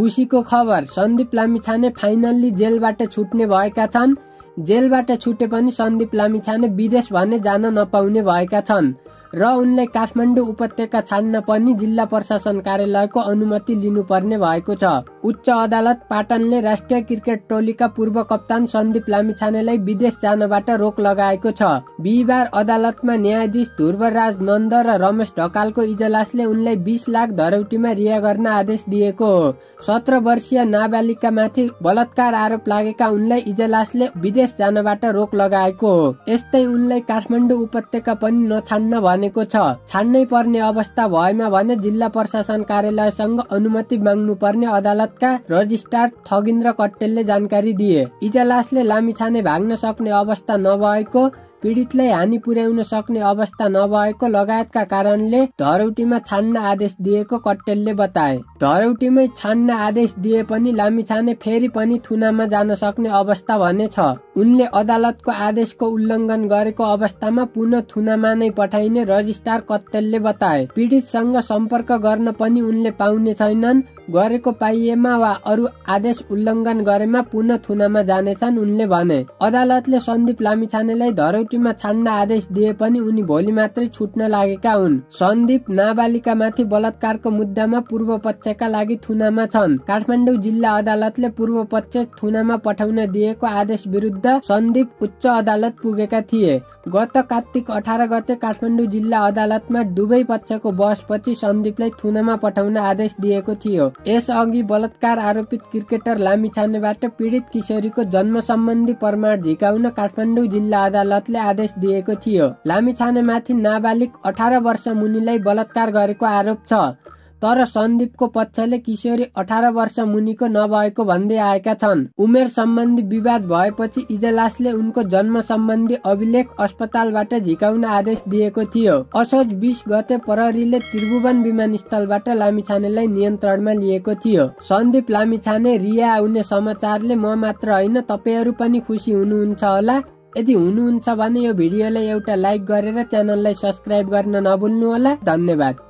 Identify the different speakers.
Speaker 1: खुसीको खबर। सन्दीप लामिछाने फाइनल्ली जेलबाट छुट्ने भएका छन्। जेलबाट छुटे पनि सन्दीप लामिछाने विदेश भने जान नपाउने भएका छन्। र उनले काठमाडौँ उपत्यका छाड्न पनि जिल्ला प्रशासन कार्यालयको अनुमति लिनुपर्ने भएको छ। उच्च अदालत पाटनले राष्ट्रिय क्रिकेट टोलीका पूर्व कप्तान सन्दीप लामिछानेलाई विदेश जानबाट रोक लगाएको छ। बिहिबार अदालतमा न्यायाधीश ध्रुवराज नन्द र रमेश ढकालको इजलासले उनलाई बिस लाख धरौटीमा रिहा गर्न आदेश दिएको हो। सत्र वर्षीय नाबालिकामाथि बलात्कार आरोप लागेका उनलाई इजलासले विदेश जानबाट रोक लगाएको हो। यस्तै उनलाई काठमाडौँ उपत्यका पनि नछाड्न भनेको छ। छाड्नै पर्ने अवस्था भएमा भने जिल्ला प्रशासन कार्यालयसँग अनुमति माग्नु पर्ने अदालतका रजिस्ट्रार थगिन्द्र कट्टेलले जानकारी दिए। इजलासले लामिछाने भाग्न सक्ने अवस्था नभएको पीडितलाई हानि पुर्याउन सक्ने अवस्था नभएको लगायतका कारणले धरौटीमा छान्न आदेश दिएको कट्टेलले बताए। धरौटीमै छान्न आदेश दिए पनि लामिछाने फेरि पनि थुनामा जान सक्ने अवस्था भने छ उनले अदालतको आदेशको उल्लङ्घन गरेको अवस्थामा पुनः थुनामा नै पठाइने रजिस्ट्रार कत्तेलले बताए। पीडितसँग सम्पर्क गर्न पनि उनले पाउने छैनन्। गरेको पाइएमा वा अरू आदेश उल्लङ्घन गरेमा पुनः थुनामा जानेछन् उनले भने। अदालतले सन्दीप लामिछानेलाई धरौटीमा छान्न आदेश दिए पनि उनी भोलि मात्रै छुट्न लागेका हुन्। सन्दीप नाबालिकामाथि बलात्कारको मुद्दामा पूर्व पक्षका लागि थुनामा छन्। काठमाडौँ जिल्ला अदालतले पूर्व पक्ष थुनामा पठाउन दिएको आदेश विरुद्ध सन्दीप उच्च अदालत पुगेका थिए। गत कार्तिक अठार गते काठमाडौँ जिल्ला अदालतमा दुवै पक्षको बहसपछि सन्दीपलाई थुनामा पठाउन आदेश दिएको थियो। यसअघि बलात्कार आरोपित क्रिकेटर लामिछानेबाट पीडित किशोरीको जन्म सम्बन्धी प्रमाण झिकाउन काठमाडौँ जिल्ला अदालतले आदेश दिएको थियो। लामिछानेमाथि नाबालिग अठार वर्ष मुनिलाई बलात्कार गरेको आरोप छ। तर सन्दीपको पक्षले किशोरी अठार वर्ष मुनिको नभएको भन्दै आएका छन्। उमेर सम्बन्धी विवाद भएपछि इजलासले उनको जन्म सम्बन्धी अभिलेख अस्पतालबाट झिकाउन आदेश दिएको थियो। असोज बिस गते प्रहरीले त्रिभुवन विमानस्थलबाट लामिछानेलाई नियन्त्रणमा लिएको थियो। सन्दीप लामिछाने रिया आउने समाचारले म मात्र होइन तपाईँहरू पनि खुसी हुनुहुन्छ होला? यदि हुनुहुन्छ भने यो भिडियोलाई एउटा लाइक गरेर च्यानललाई सब्सक्राइब गर्न नभुल्नु होला। धन्यवाद।